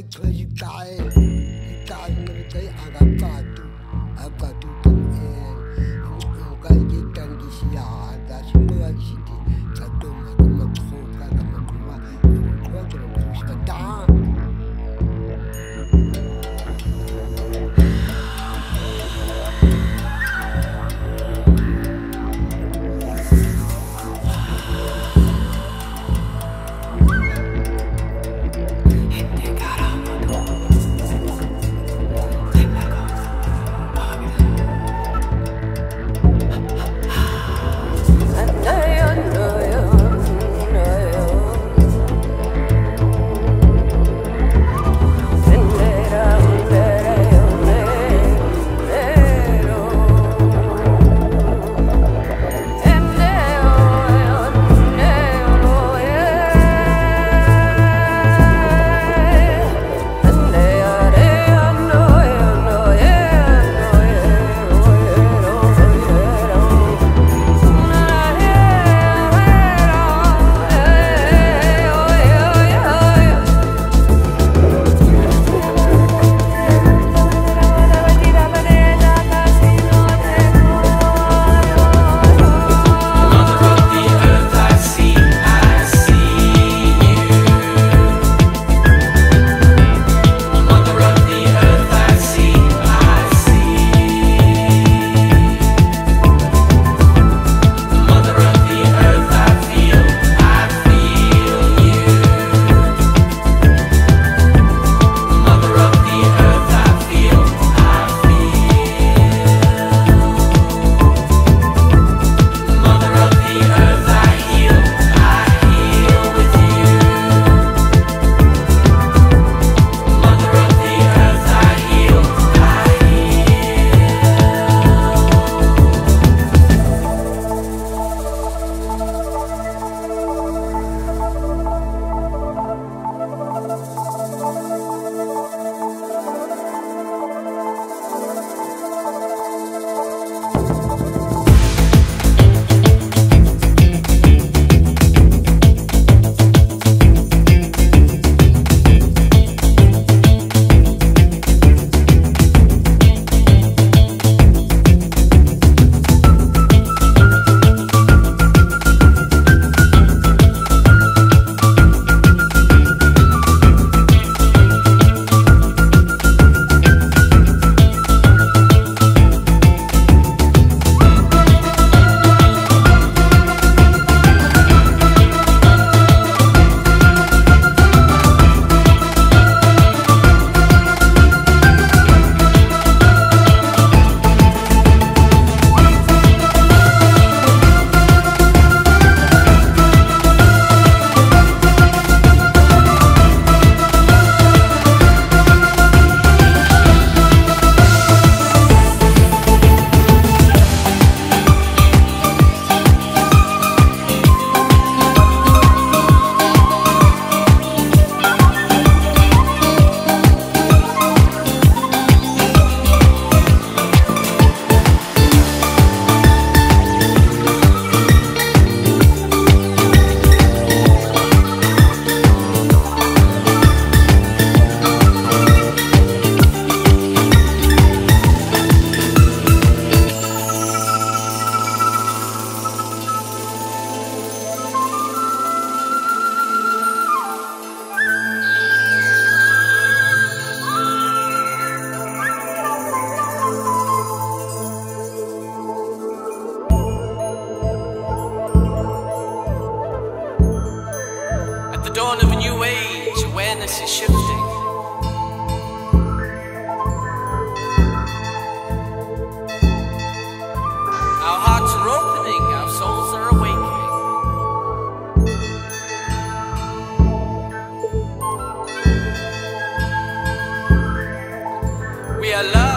We are love, we are expanding, we are love, we are breathing.